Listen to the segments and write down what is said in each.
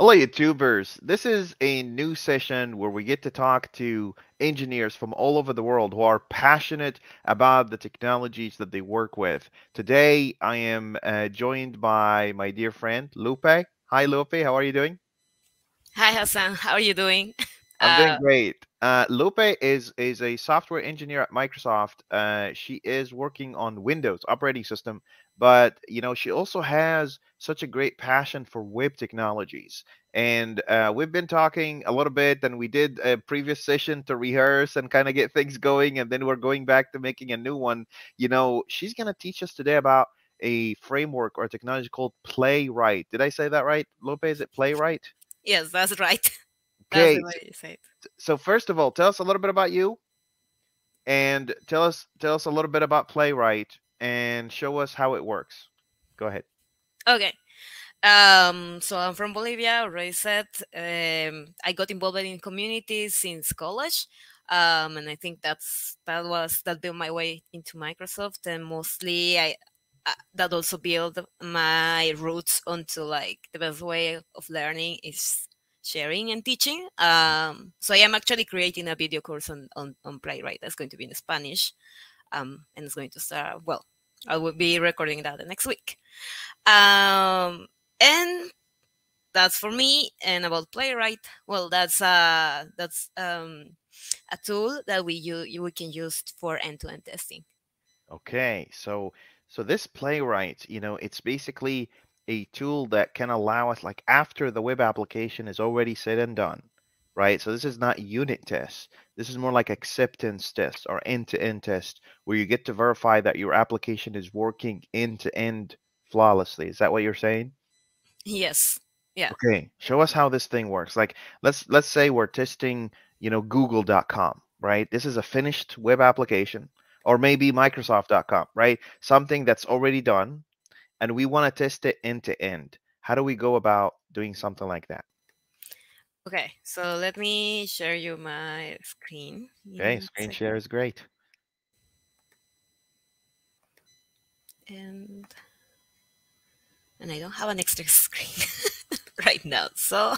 Hello, YouTubers. This is a new session where we get to talk to engineers from all over the world who are passionate about the technologies that they work with. Today, I am uh, joined by my dear friend, Lupe. Hi, Lupe. How are you doing? Hi, Hassan. How are you doing? I'm doing great. Uh, Lupe is is a software engineer at Microsoft. Uh, she is working on Windows operating system, but you know she also has such a great passion for web technologies. And uh, we've been talking a little bit, and we did a previous session to rehearse and kind of get things going, and then we're going back to making a new one. You know, she's gonna teach us today about a framework or technology called Playwright. Did I say that right, Lupe? Is it Playwright? Yes, that's right. Okay. That's. So first of all, tell us a little bit about you, and tell us tell us a little bit about Playwright, and show us how it works. Go ahead. Okay. Um, so I'm from Bolivia, already said. Um, I got involved in communities since college. Um, and I think that's that was that built my way into Microsoft and mostly I uh, that also built my roots onto like the best way of learning is sharing and teaching. Um, so I am actually creating a video course on, on, on Playwright that's going to be in Spanish. Um, and it's going to start, well, I will be recording that next week. Um, and that's for me. And about Playwright, well, that's uh, that's um, a tool that we use, we can use for end-to-end testing. Okay, so so this Playwright, you know, it's basically a tool that can allow us, like after the web application is already said and done, right? So this is not unit tests. This is more like acceptance test or end-to-end test, where you get to verify that your application is working end-to-end flawlessly. Is that what you're saying? Yes. Yeah. Okay, show us how this thing works. Like let's let's say we're testing, you know, google.com, right? This is a finished web application or maybe microsoft.com, right? Something that's already done and we want to test it end to end. How do we go about doing something like that? Okay, so let me share you my screen. Okay, in screen share is great. and and I don't have an extra screen right now. So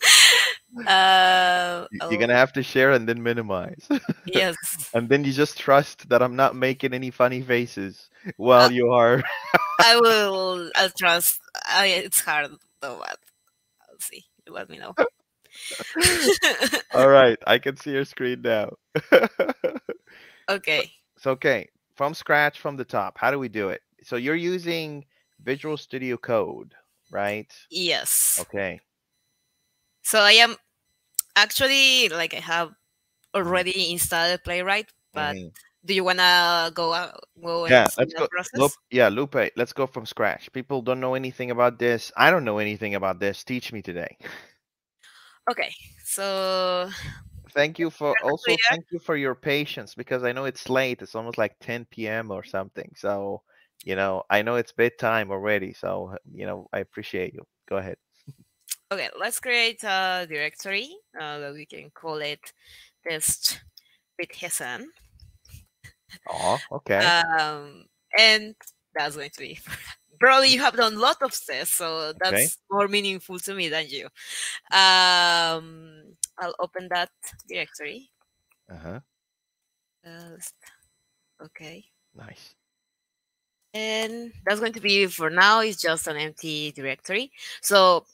uh, You're gonna have to share and then minimize. yes, and then you just trust that I'm not making any funny faces while Uh, you are. I will. I'll trust. I, it's hard though, but I'll see. Let me know. All right, I can see your screen now. okay. So okay, from scratch from the top. How do we do it? So you're using Visual Studio Code, right? Yes. Okay. So I am actually like I have already installed Playwright, but Mhm. Do you wanna go out, go and Yeah, let's go. Lupe, yeah, Lupe, let's go from scratch. People don't know anything about this. I don't know anything about this. Teach me today. Okay. So Thank you for also clear. thank you for your patience because I know it's late. It's almost like 10 p.m. or something. So, you know, I know it's bedtime already. So, you know, I appreciate you. Go ahead. Okay, let's create a directory uh, that we can call it test with Hassan. Oh, okay. Um, and that's going to be probably you have done a lot of tests, so that's Okay. more meaningful to me than you. Um, I'll open that directory. Uh-huh. Uh, okay, Nice. and that's going to be for now. It's just an empty directory. So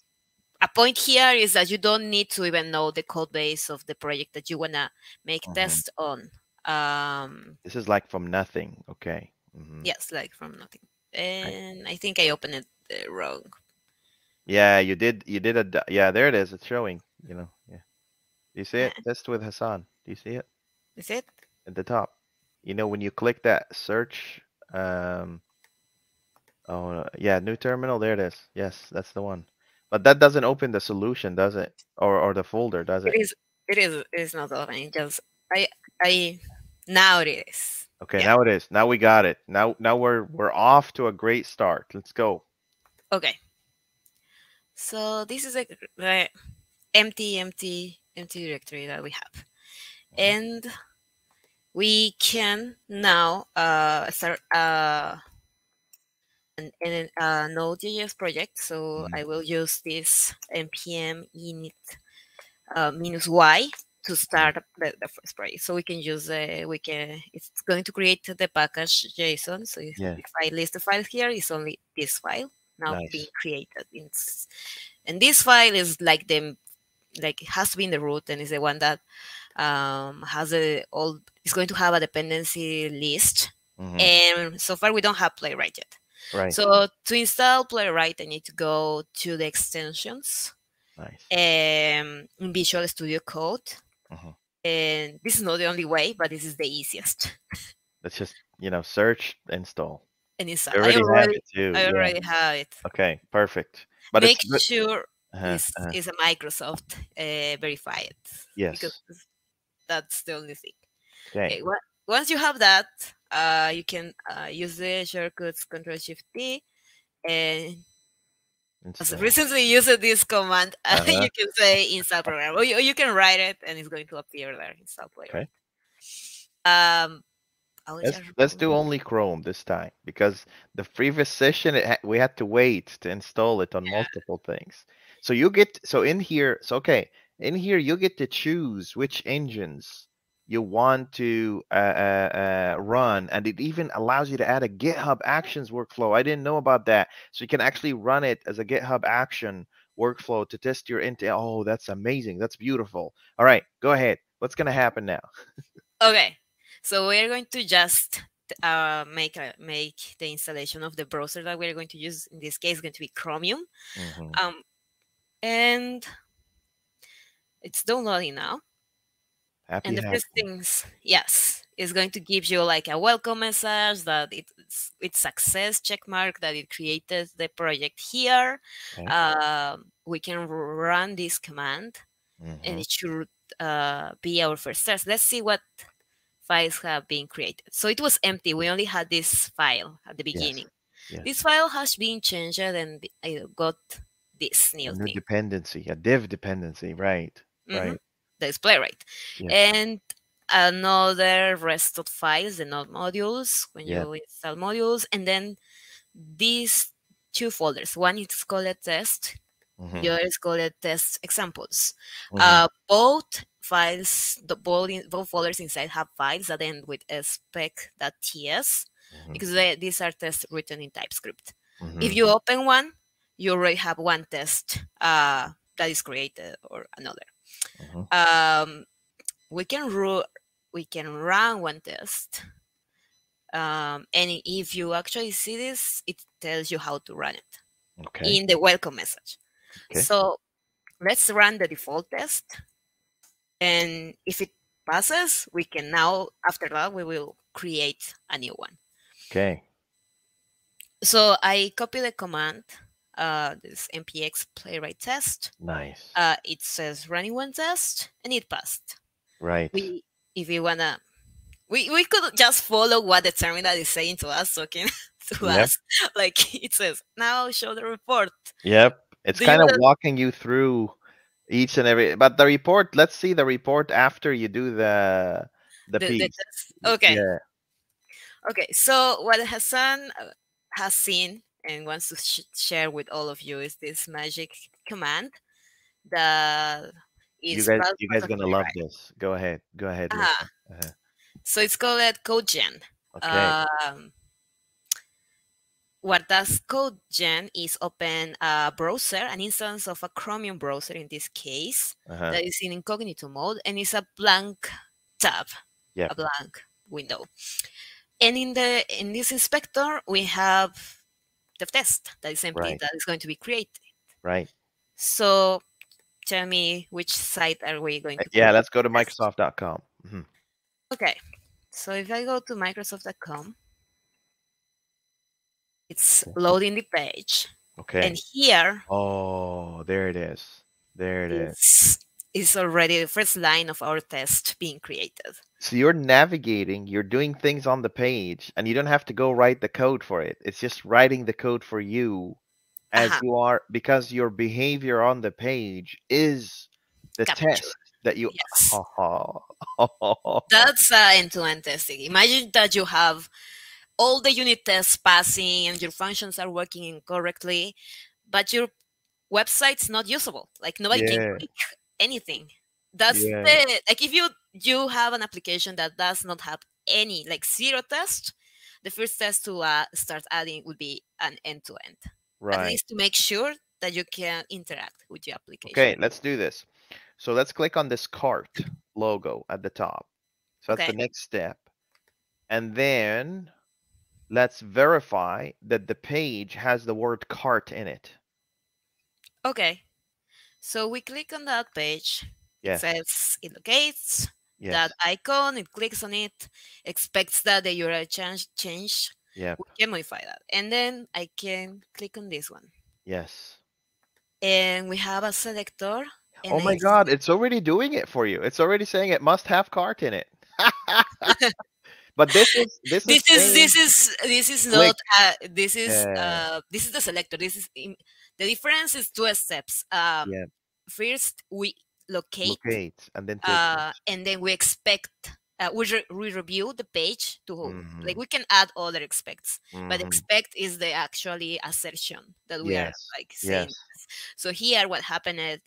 a point here is that you don't need to even know the code base of the project that you wanna make Mhm. test on. Um, This is like from nothing. Okay. hmm yes, like from nothing. And I think I opened it wrong. Yeah, you did. You did a. Yeah, there it is. It's showing. You know. Yeah. Do you see it? Test with Hassan. Do you see it Is it? at the top? You know when you click that search. Um. Oh yeah, new terminal. There it is. Yes, that's the one. But that doesn't open the solution, does it? Or or the folder, does It it? is. It is. It's not opening. Just I. I. Now it is. Okay, yeah. now it is. Now we got it. Now now we're we're off to a great start. Let's go. Okay. So this is a empty, empty, empty directory that we have, and we can now uh, start uh, an, an uh, Node.js project. So Mhm. I will use this npm init uh, minus y to start the, the first project. So we can use uh, we can it's going to create the package JSON. So if, Yeah. if I list the files here, it's only this file now Nice. being created. It's, and this file is like the like it has to be in the root and is the one that um, has a all is going to have a dependency list. Mhm. And so far we don't have playwright yet. Right. So to install playwright, I need to go to the extensions nice. um, in Visual Studio Code. Mhm. And this is not the only way, but this is the easiest. Let's just you know search install. And install. You I already have already, it too. I yeah. already have it. Okay. Perfect. But Make sure uh-huh, it's, uh-huh. it's a Microsoft uh, verified. yes. Because that's the only thing. Okay. Okay, once you have that, uh, you can uh, use the shortcuts Control Shift T And Install. recently used this command, uh, Uh-huh. you can say install program, or you, you can write it and it's going to appear there. Install player. Um, Let's let's do only Chrome this time because the previous session it ha- we had to wait to install it on multiple things. So you get so in here. So okay, in here you get to choose which engines you want to uh, uh, uh, run, and it even allows you to add a GitHub Actions workflow. I didn't know about that, so you can actually run it as a GitHub Action workflow to test your Intel. Oh, that's amazing. That's beautiful. All right, go ahead. What's gonna happen now? Okay, so we're going to just uh, make a, make the installation of the browser that we're going to use. In this case, going to be Chromium. Mhm. Um, and it's downloading now. Happy and the happy. first things, yes, is going to give you like a welcome message that it's it's success check mark that it created the project here. Okay. Um, we can run this command and Mhm. it should uh, be our first test. Let's see what files have been created. So it was empty. We only had this file at the beginning. yes. This file has been changed and I got this new new thing. dependency, a dev dependency, right? Mhm. Right. Is playwright. And another rest of files, the node modules, when you install modules, and then these two folders. One is called test, Mhm, the other is called test examples. mhm. Uh, both files, the both, in, both folders inside have files that end with spec.ts Mhm, because they, these are tests written in TypeScript. If you open one, you already have one test uh, that is created or another. Mhm. Um, we can ru- we can run one test. Um, and if you actually see this, it tells you how to run it okay. in the welcome message. Okay. So let's run the default test. And if it passes, we can now, after that, we will create a new one. Okay. So I copy the command, uh, this npx playwright test. Nice. Uh, it says running one test and it passed. right. We, if you wanna, we, we could just follow what the terminal is saying to us, okay, to Yep. us. Like it says, now show the report. Yep. It's Do kind of walking you through each and every. But the report. Let's see the report after you do the the, The- piece. the test. Okay. Yeah. Okay, so what Hassan uh, has seen and wants to sh- share with all of you is this magic command that You guys, you guys gonna love Playwright. this. Go ahead. Go ahead. Ah, Lisa. Uh-huh. So it's called CodeGen. Okay. Um, what does CodeGen is open a browser, an instance of a Chromium browser in this case, uh-huh. that is in incognito mode, and it's a blank tab, Yep. a blank window. And in the in this inspector, we have the test that is empty Right. that is going to be created. Right. So tell me which site are we going Uh, to Yeah. Let's go to? Microsoft.com. Mhm. Okay. So if I go to Microsoft.com, it's loading the page. Okay. And here Oh, there it is. There it is. is, is already the first line of our test being created. So you're navigating, you're doing things on the page, and you don't have to go write the code for it. It's just writing the code for you as Uh-huh. you are because your behavior on the page is the test that you Yes. Ha. That's uh, end-to-end testing. Imagine that you have all the unit tests passing and your functions are working correctly, but your website's not usable. Like nobody Yeah. can click anything. That's Yeah. the like if you you have an application that does not have any like zero test, the first test to uh, start adding would be an end to end. Right. At least to make sure that you can interact with your application. Okay, let's do this. So let's click on this cart logo at the top. So that's the next step. And then let's verify that the page has the word cart in it. Okay. So we click on that page. Yes. It says it locates Yes. that icon, it clicks on it, expects that the URL change change. Yep. We can modify that. And then I can click on this one. Yes. And we have a selector. Oh my I God, it's already doing it for you. It's already saying it must have cart in it. but this is this, this is is this is this is not uh, this is Yeah. uh this is the selector this is in, the difference is two steps um Yeah. first we locate locate and then uh and then we expect uh, we, re- we review the page to like Mhm. we can add other expects but Mhm. expect is the actually assertion that we are like saying yes. so here what happened is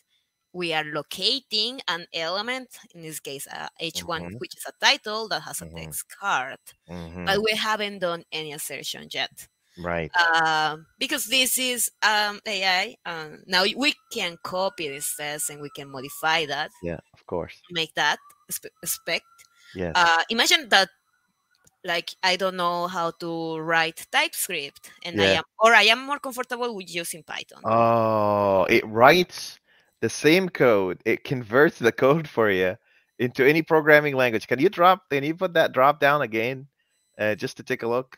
we are locating an element in this case uh, h1 Mhm. which is a title that has a Mhm. text card but we haven't done any assertion yet Right. um, because this is um, AI. Um, now we can copy this test and we can modify that, yeah, of course. make that spe- spec. Yes. Uh, imagine that, like I don't know how to write TypeScript, and I am, or I am more comfortable with using Python. Oh, it writes the same code. It converts the code for you into any programming language. Can you drop? Can you put that drop down again, uh, just to take a look?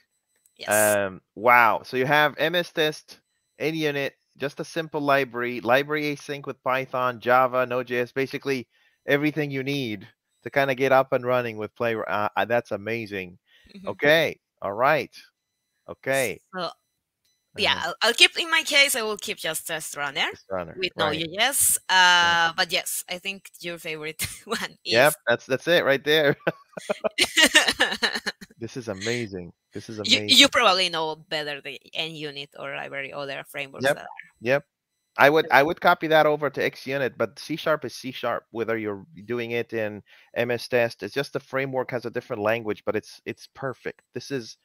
Yes. Um, wow. So you have MS Test, NUnit, just a simple library, library async with Python, Java, Node.js, basically everything you need to kind of get up and running with Play. Uh, uh, that's amazing. Mhm. Okay. All right. Okay. So, yeah, Uh-huh. I'll, I'll keep in my case. I will keep just test runner Test runner. with right. Node.js. Uh, but yes, I think your favorite one is. Yep. That's that's it right there. This is amazing. This is amazing. you probably know better the NUnit or library other frameworks Yep. Yep. I would I would copy that over to XUnit, but C sharp is C sharp. Whether you're doing it in MS Test, it's just the framework has a different language, but it's it's perfect. This is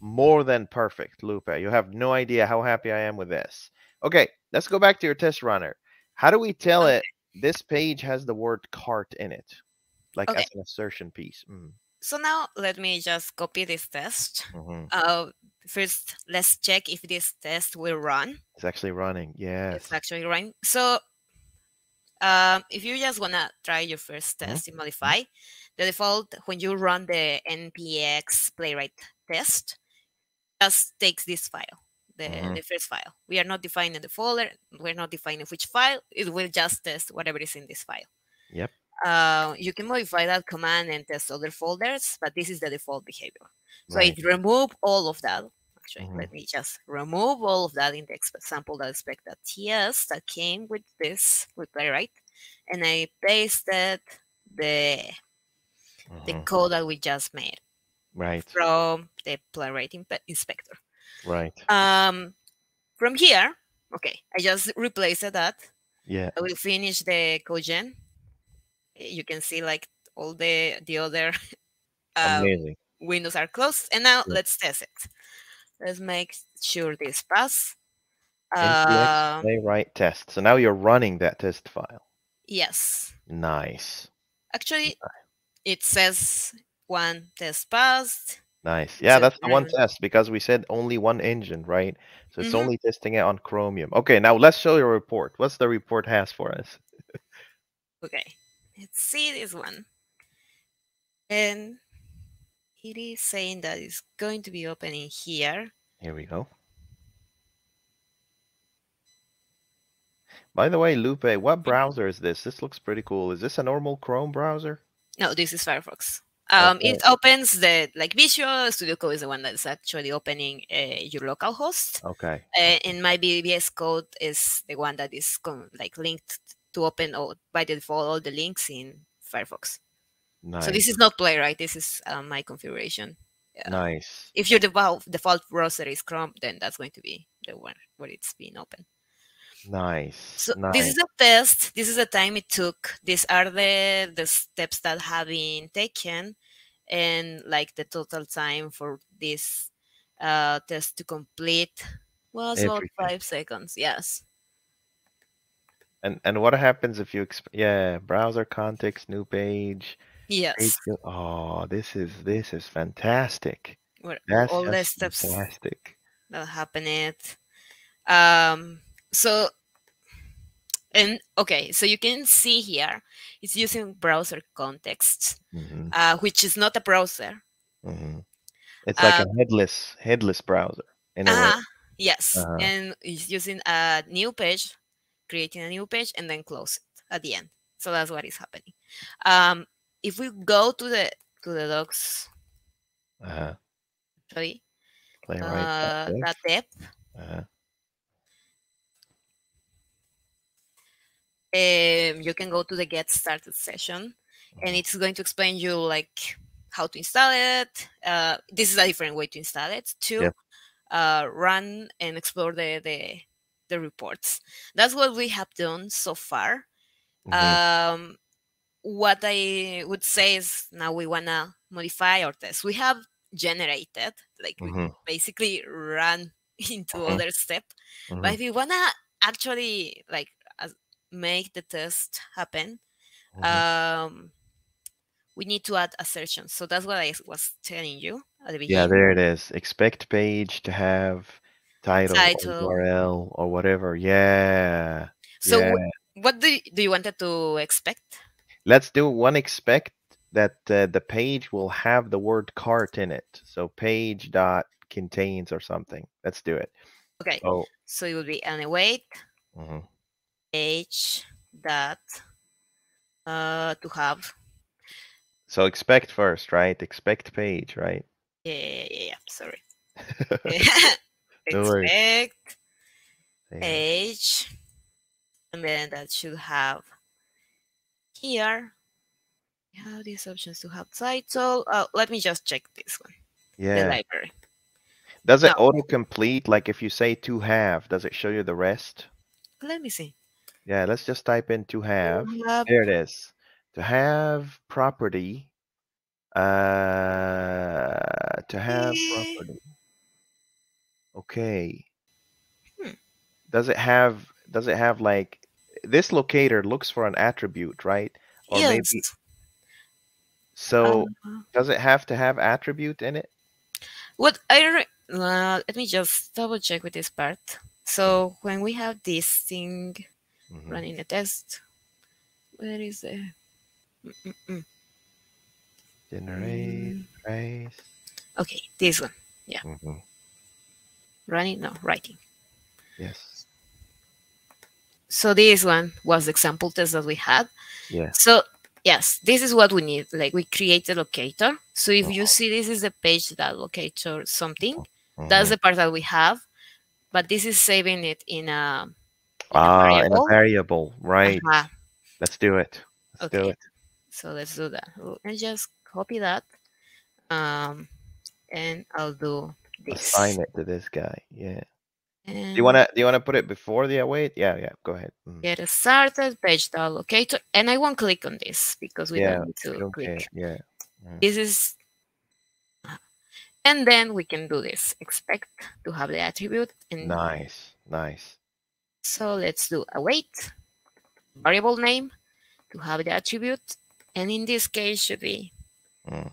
more than perfect, Lupe. You have no idea how happy I am with this. Okay, let's go back to your test runner. How do we tell Okay. it this page has the word cart in it, like Okay. as an assertion piece? Mm, So now let me just copy this test. mhm. Uh, first, let's check if this test will run. It's actually running. Yes. It's actually running. So um, if you just wanna try your first Mhm, test in Modify, the default when you run the npx playwright test, just takes this file, the, Mhm. the first file. We are not defining the folder. We're not defining which file. It will just test whatever is in this file. Yep. Uh, you can modify that command and test other folders, but this is the default behavior. So Right. it remove all of that. Actually, Mhm. let me just remove all of that in the sample that expect.ts that came with this with playwright, and I pasted the the mhm, code that we just made Right. from the playwright inspector. Right. Um, from here, okay, I just replaced that. Yeah. I will finish the codegen. You can see like all the the other uh, windows are closed. And now Yeah. let's test it. Let's make sure this pass. NPX Um, playwright test. So now you're running that test file. yes. Nice. Actually, it says one test passed. Nice. Yeah, So that's the one test because we said only one engine, right? So it's Mhm. only testing it on Chromium. Okay, now let's show your report. What's the report has for us? Okay. Let's see this one. And it is saying that it's going to be opening here. Here we go. By the way, Lupe, what browser is this? This looks pretty cool. Is this a normal Chrome browser? No, this is Firefox. Um, Okay. It opens the like Visual Studio Code is the one that's actually opening uh, your local host. Okay. uh, and my VS Code is the one that is like linked to open all, by default all the links in Firefox. Nice. So this is not Playwright. This is uh, my configuration Yeah. Nice. If your default default browser is Chrome, then that's going to be the one where it's being open. Nice. So nice. this is a test. This is the time it took. These are the the steps that have been taken, and like the total time for this uh, test to complete was about five seconds. Yes. And and what happens if you exp- yeah browser context new page page Yes. go- oh this is this is fantastic Where that's all the steps fantastic that happen it. Um. So. And okay, so you can see here, it's using browser context, hmm uh, which is not a browser. hmm it's like Uh, a headless headless browser in a way Ah, yes. Uh-huh. And it's using a new page, creating a new page, and then close it at the end. So that's what is happening. Um, if we go to the to the docs, uh-huh. sorry, playwright uh, that depth, uh-huh. um, you can go to the get started session, and Mhm. it's going to explain you like how to install it. Uh, this is a different way to install it to uh, run and explore the, the the reports. That's what we have done so far. Mhm. um, what I would say is now we want to modify our test. We have generated, like we Mhm. basically run into Mhm. other step. But if you want to actually like as- make the test happen, Mhm. um, we need to add assertions. So that's what I was telling you at the beginning. yeah there it is expect page to have title, Title. or url or whatever yeah So yeah. what do you, do you wanted to expect? Let's do one expect that uh, the page will have the word cart in it. So page dot contains or something. Let's do it. Okay, Oh, so it will be and await mhm. h that uh to have so expect first, right? Expect page, right? yeah yeah yeah, sorry. expect Yeah. and then that should have here we have these options to have title uh, let me just check this one the Yeah. library Does it No. autocomplete? Like if you say to have, does it show you the rest? let me see Yeah, let's just type in to have. To have- There it is. To have property. Uh, to have property. Okay. Hmm. Does it have? Does it have like this locator looks for an attribute, right? Or yes maybe so. Uh, does it have to have attribute in it? what i re- uh, let me just double check with this part so when we have this thing Mhm. running a test. Where is the Mm-mm-mm. Generate Mm, trace. okay, this one. Mhm. Running, no, writing. Yes. So this one was the example test that we had. Yes. So yes, this is what we need. Like we create a locator. So if you Uh-huh. see this is the page that locator something, that's Mhm. the part that we have. But this is saving it in a, in a ah in a variable. variable, right? Uh-huh. Let's do it. Let's do it. So let's do that. And just copy that. Um, and I'll do this. Assign it to this guy. Yeah. Do you wanna do you wanna put it before the await? Yeah, yeah. Go ahead. Mhm. get a started page dot locator, and I won't click on this because we Yeah, don't need to don't click. Yeah. This is, and then we can do this. Expect to have the attribute, and Nice. Nice. so let's do await variable name to have the attribute, and in this case should be Mm.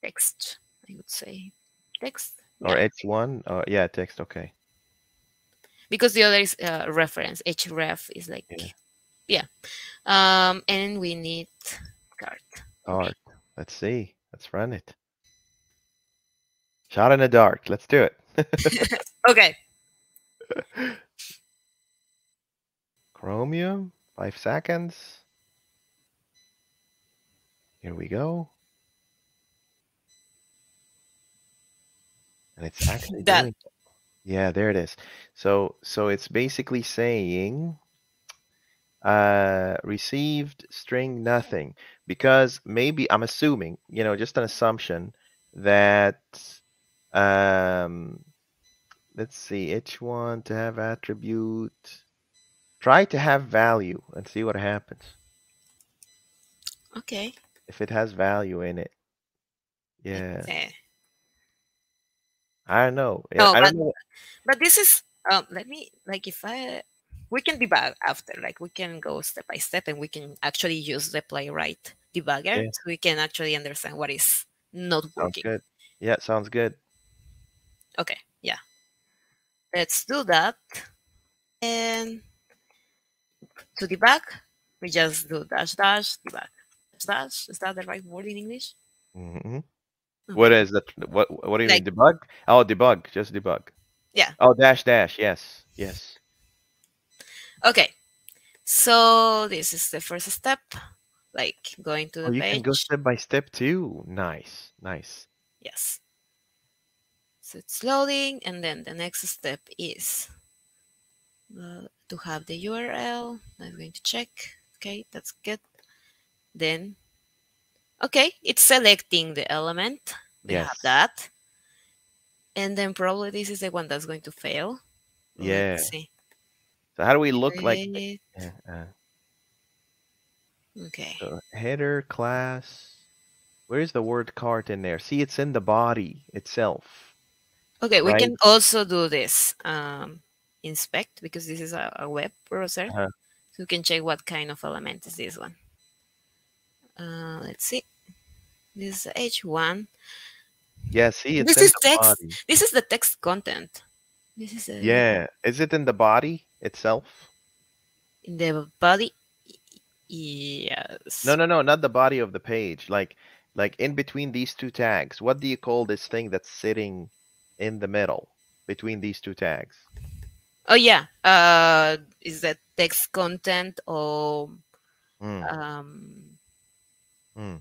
text. I would say text. Or Yeah. H1? Or yeah, text. Okay. because the other is uh, reference href is like Yeah. yeah um and we need card Dark. Let's see. Let's run it. Shot in the dark. Let's do it. okay Chromium. Five seconds. Here we go. And it's actually That- doing. Yeah, there it is. So so it's basically saying uh received string nothing because maybe I'm assuming, you know, just an assumption that um let's see each one to have attribute try to have value and see what happens Okay. if it has value in it yeah Eh, i don't know Yeah, No, i but don't know but this is um let me like if I we can debug after like we can go step by step and we can actually use the playwright debugger Yeah. so we can actually understand what is not working. sounds good yeah sounds good Okay, yeah. Let's do that. And to debug, we just do dash dash debug. Dash dash. Is that the right word in English? hmm Okay. What is that? What What do you Like- mean? Debug? Oh, debug. Just debug. Yeah. Oh, dash dash. Yes. Yes. Okay. So this is the first step, like going to the Oh, you page. can go step by step too. Nice. Nice. Yes. So it's loading, and then the next step is uh, to have the URL. I'm going to check. Okay, that's good. Then, okay, it's selecting the element. We have that. And then probably this is the one that's going to fail. Yeah. So how do we look like? Uh, Okay. so header class. Where's the word cart in there? See, it's in the body itself. Okay, we can also do this. Um, inspect because this is a, a web browser. Uh-huh. So you can check what kind of element is this one. Uh, let's see. This is H1. Yeah. See, it's This in is the text. body. This is the text content. This is a, Yeah. Is it in the body itself? in the body. Yes. No, no, no, not the body of the page. Like, like in between these two tags. What do you call this thing that's sitting in the middle between these two tags? Oh yeah. Uh, is that text content or Hmm, um? Hmm.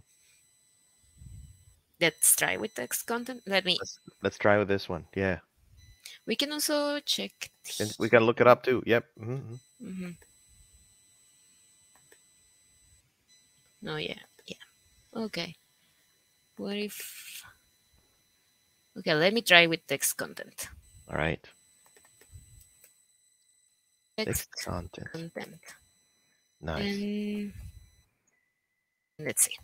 Let's try with text content. Let me. Let's let's try with this one. Yeah, We can also check. and we gotta look it up too. Yep. mhm, hmm No, yeah, yeah. Okay. What if? Okay, let me try with text content. All right. Text Text content. content. Nice. And let's see.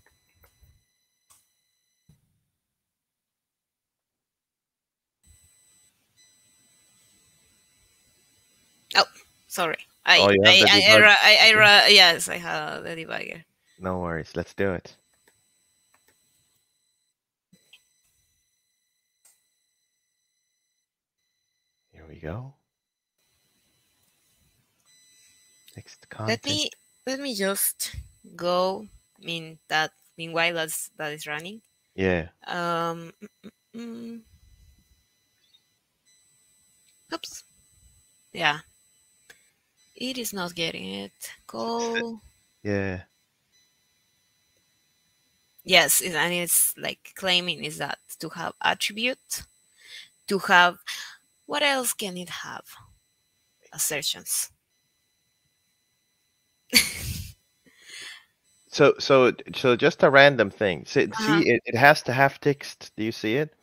Oh, sorry. I Oh, have I I, I, I, I yes, I have the debugger. No worries. Let's do it. Here we go. Text content. Let me let me just go. I mean that meanwhile that's that is running. Yeah. Um. mm, mm, mm. Oops. Yeah. It is not getting it. Call. Yeah. Yes, and it's like claiming is that to have attribute, to have what else can it have? Assertions. So so so just a random thing. See, Uh-huh. see it, it has to have text. Do you see it?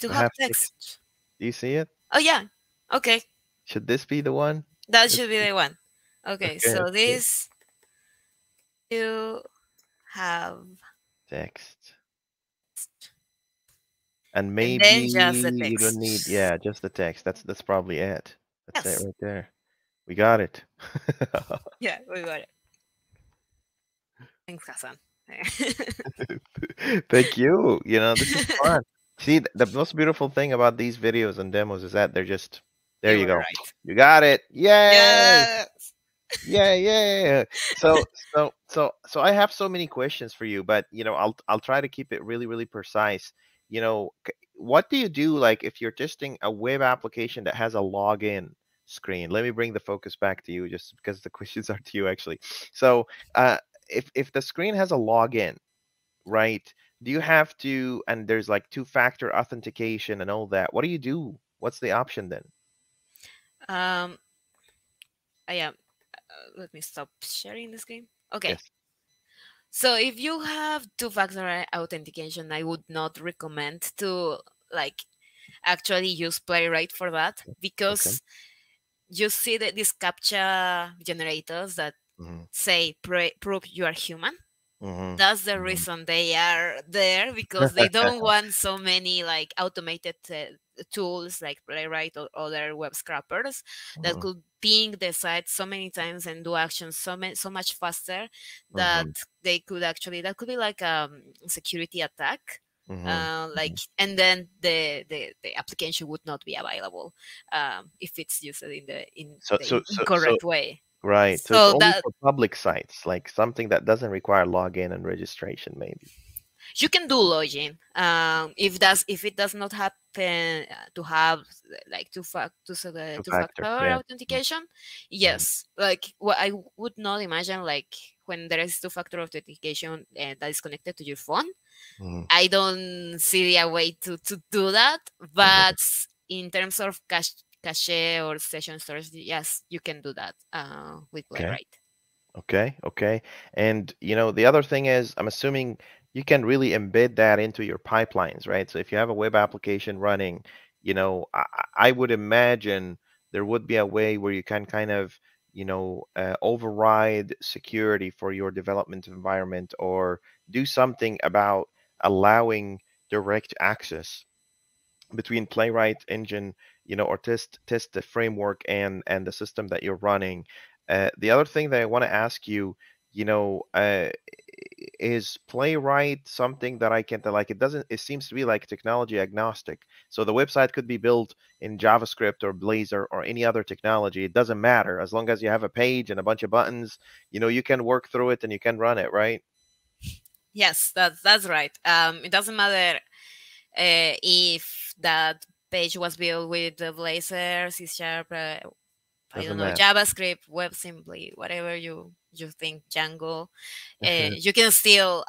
To have have text. text. Do you see it? Oh yeah. Okay. Should this be the one? That should be the one. Okay, Okay, so this you have Text. And maybe just the you don't need yeah, just the text. That's that's probably it. That's Yes. it right there. We got it. yeah, we got it. Thanks, Hassan. Thank you. You know, this is fun. See, the most beautiful thing about these videos and demos is that they're just there you, were go. Right. You got it. Yay! Yes. yeah yeah so so so so i have so many questions for you but you know i'll i'll try to keep it really really precise you know what do you do like if you're testing a web application that has a login screen let me bring the focus back to you just because the questions are to you actually so uh if if the screen has a login right do you have to and there's like two factor authentication and all that what do you do what's the option then Um, I am. Uh, let me stop sharing the screen. Okay. Yes. So if you have two-factor authentication, I would not recommend to like actually use Playwright for that because okay. you see that these captcha generators that mm-hmm. say prove you are human. Mm-hmm. That's the mm-hmm. reason they are there because they don't want so many like automated uh, tools like Playwright or other web scrapers that mm-hmm. could ping the site so many times and do actions so many, so much faster that mm-hmm. they could actually that could be like a um, security attack. Mm-hmm. Uh, like mm-hmm. and then the, the the application would not be available um, if it's used in the in so, the so, incorrect so, way right so, so that, for public sites like something that doesn't require login and registration maybe you can do login um, if does if it does not happen uh, to have like two, fact, two, uh, two factor, yeah. authentication yes mm-hmm. like what i would not imagine like when there is two factor authentication uh, that is connected to your phone mm-hmm. i don't see a way to to do that mm-hmm. but mm-hmm. in terms of cache cache or session storage yes you can do that uh, with playwright okay. okay okay and you know the other thing is i'm assuming you can really embed that into your pipelines, right? So if you have a web application running, you know, I, I would imagine there would be a way where you can kind of, you know, uh, override security for your development environment or do something about allowing direct access between Playwright engine, you know, or test test the framework and and the system that you're running. Uh, the other thing that I want to ask you, you know, uh, is playwright something that i can like it doesn't it seems to be like technology agnostic. So the website could be built in javascript or blazor or any other technology. It doesn't matter. As long as you have a page and a bunch of buttons you know you can work through it and you can run it right? Yes that's that's right. Um it doesn't matter uh, if that page was built with the blazor c sharp uh, I don't know, matter. JavaScript, simply, whatever you you think Django, uh, you can still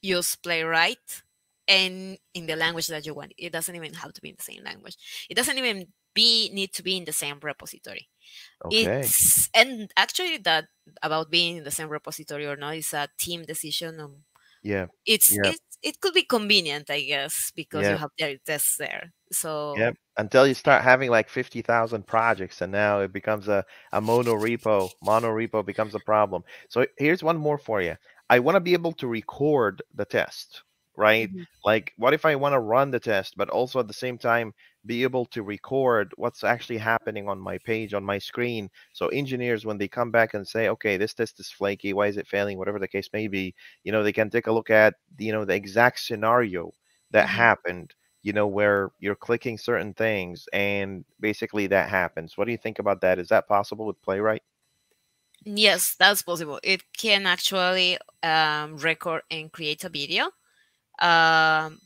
use Playwright and in the language that you want. It doesn't even have to be in the same language. It doesn't even be need to be in the same repository. Okay. It's and actually that about being in the same repository or not is a team decision. Um, yeah. It's yeah. it, it could be convenient, I guess, because yeah. you have their tests there. So yep. Until you start having like fifty thousand projects, and now it becomes a a mono repo. Mono repo becomes a problem. So here's one more for you. I want to be able to record the test, right? Mm-hmm. Like, what if I want to run the test, but also at the same time be able to record what's actually happening on my page on my screen so engineers when they come back and say okay this test is flaky why is it failing whatever the case may be you know they can take a look at you know the exact scenario that mm-hmm. happened you know, where you're clicking certain things and basically that happens. What do you think about that? Is that possible with Playwright? Yes, that's possible. It can actually um, record and create a video. Um,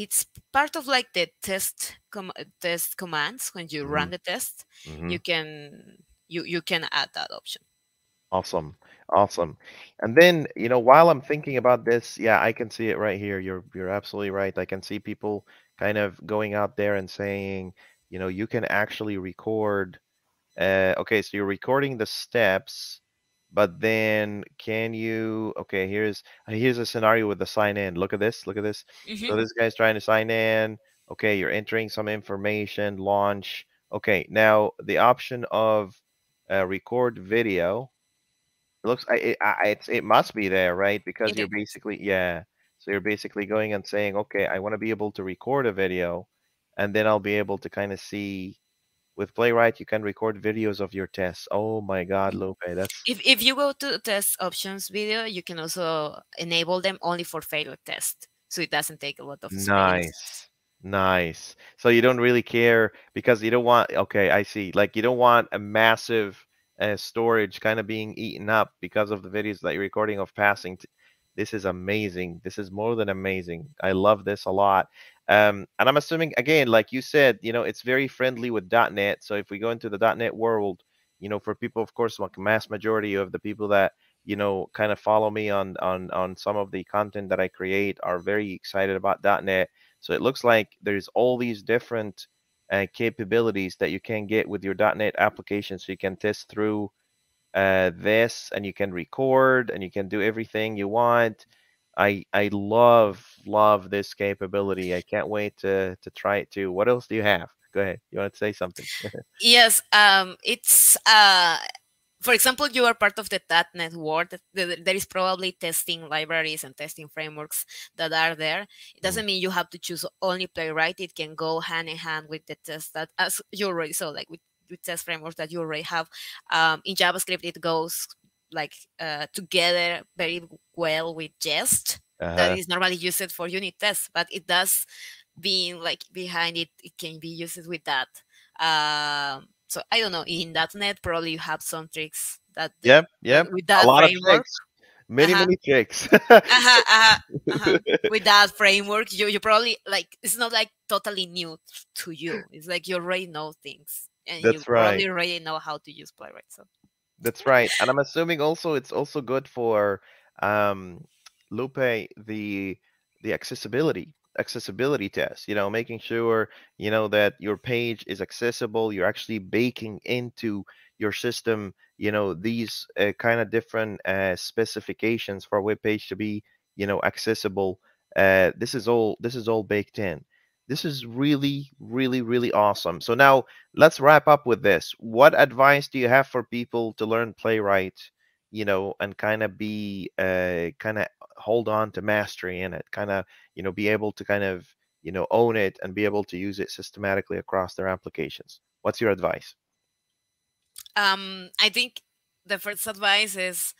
it's part of like the test com- test commands when you mm-hmm. run the test. Mm-hmm. You can you you can add that option. Awesome. Awesome. And then, you know, while I'm thinking about this, yeah, I can see it right here. You're you're absolutely right. I can see people kind of going out there and saying, you know, you can actually record uh okay, so you're recording the steps, but then can you okay, here's here's a scenario with the sign in. Look at this. Look at this. Mm-hmm. So this guy's trying to sign in. Okay, you're entering some information, launch. Okay, now the option of uh, record video it looks it, it's it must be there, right? Because you're basically yeah. So you're basically going and saying, okay, I want to be able to record a video, and then I'll be able to kind of see. With Playwright, you can record videos of your tests. Oh my God, Lupe, that's If if you go to test options video, you can also enable them only for failure test, so it doesn't take a lot of space. nice, nice. So you don't really care because you don't want. Okay, I see. Like you don't want a massive uh, storage kind of being eaten up because of the videos that you're recording of passing. this is amazing. This is more than amazing. I love this a lot. Um, and I'm assuming, again, like you said, you know, it's very friendly with .NET. So if we go into the .NET world, you know, for people, of course, like mass majority of the people that you know kind of follow me on on on some of the content that I create are very excited about .NET. So it looks like there's all these different uh, capabilities that you can get with your .NET application so you can test through uh, this, and you can record and you can do everything you want. I I love love this capability. I can't wait to to try it too. What else do you have? Go ahead. You want to say something? yes, um, it's uh, for example, you are part of the .NET world. There is probably testing libraries and testing frameworks that are there. It doesn't mm. mean you have to choose only Playwright. It can go hand in hand with the test that, as you already saw, like with, with test frameworks that you already have. Um, in JavaScript, it goes like uh, together very well with Jest. Uh-huh. That is normally used for unit tests, but it does being like behind it, it can be used with that. Um, so I don't know. In that .NET, probably you have some tricks that. Yep, yep. With that a lot framework. of tricks. Many, uh-huh. many tricks. uh-huh, uh-huh, uh-huh. With that framework, you you probably like it's not like totally new to you. It's like you already know things, and That's you right. probably already know how to use Playwright. So. That's right, and I'm assuming also it's also good for um, Lupe the the accessibility accessibility test you know making sure you know that your page is accessible you're actually baking into your system you know these uh, kind of different uh, specifications for a web page to be you know accessible uh, this is all this is all baked in this is really really really awesome. So now let's wrap up with this. What advice do you have for people to learn playwright you know and kind of be uh kind of hold on to mastery in it kind of you know be able to kind of you know own it and be able to use it systematically across their applications? What's your advice? Um i think the first advice is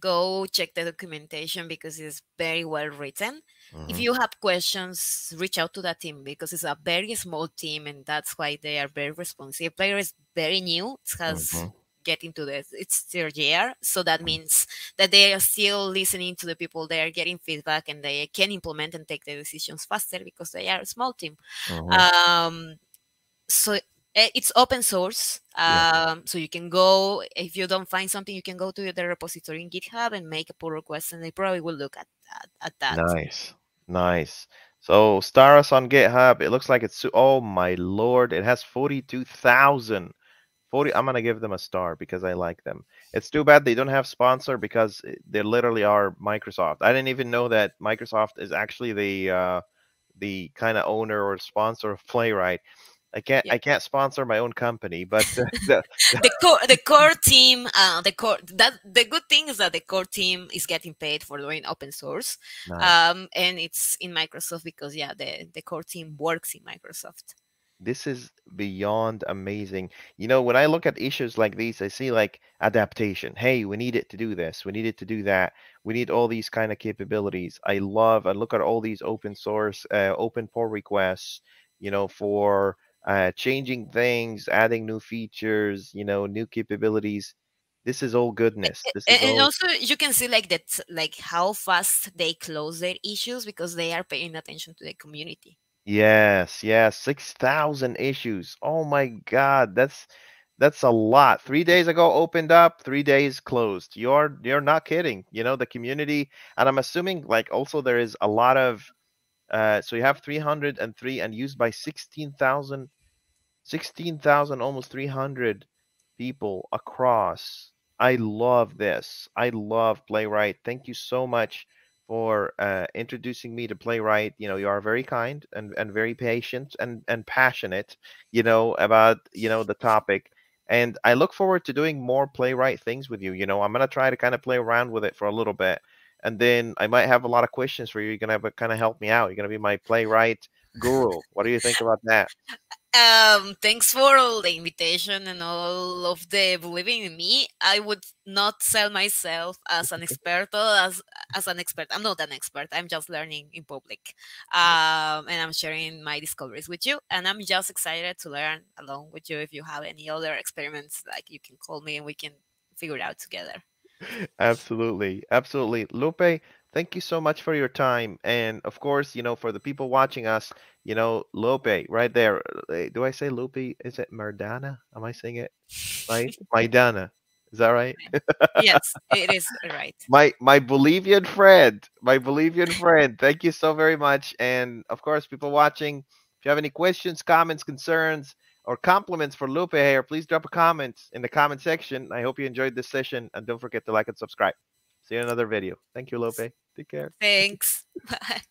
go check the documentation because it's very well written mm-hmm. if you have questions reach out to that team because it's a very small team and that's why they are very responsive player is very new it has mm-hmm get into this it's their year so that mm. means that they are still listening to the people they are getting feedback and they can implement and take the decisions faster because they are a small team uh-huh. um, so it's open source um, yeah. so you can go if you don't find something you can go to the repository in github and make a pull request and they probably will look at that at that. Nice. Nice. So star us on github. It looks like it's oh my lord it has 42000 40 i'm gonna give them a star because i like them. It's too bad they don't have sponsor because they literally are microsoft. I didn't even know that microsoft is actually the uh the kind of owner or sponsor of playwright I can't. Yeah. I can't sponsor my own company, but the, the, the core the core team, uh, the core that the good thing is that the core team is getting paid for doing open source, nice. um, and it's in Microsoft because yeah, the the core team works in Microsoft this is beyond amazing. You know, when I look at issues like these, I see like adaptation. Hey, we need it to do this. We need it to do that. We need all these kind of capabilities. I love. I look at all these open source, uh, open pull requests. You know, for uh, changing things, adding new features. You know, new capabilities. This is all goodness. This and, and all... also, you can see like that, like how fast they close their issues because they are paying attention to the community. Yes, yes, 6,000 issues. Oh my God, that's that's a lot. 3 days ago opened up, 3 days closed. You're you're not kidding. You know, the community and I'm assuming like also there is a lot of uh so you have 303 and used by 16,000 16,000 almost 300 people across. I love this. I love Playwright. Thank you so much for uh, introducing me to playwright you know you are very kind and, and very patient and, and passionate you know about you know the topic and i look forward to doing more playwright things with you you know i'm going to try to kind of play around with it for a little bit and then i might have a lot of questions for you you're going to have a kind of help me out you're going to be my playwright guru what do you think about that um, thanks for all the invitation and all of the believing in me. I would not sell myself as an expert or as as an expert. I'm not an expert. I'm just learning in public, um, and I'm sharing my discoveries with you. And I'm just excited to learn along with you. If you have any other experiments, like you can call me and we can figure it out together. Absolutely, absolutely, Lupe. Thank you so much for your time, and of course, you know, for the people watching us, you know, Lupe, right there. Uh, do I say Lupe? Is it Mardana? Am I saying it right? Maydana. Is that right? yes, it is right. My my Bolivian friend, my Bolivian friend. Thank you so very much. And of course, people watching, if you have any questions, comments, concerns, or compliments for Lupe here, please drop a comment in the comment section. I hope you enjoyed this session and don't forget to like and subscribe. See you in another video. Thank you, Lupe. Take care. Thanks. Bye.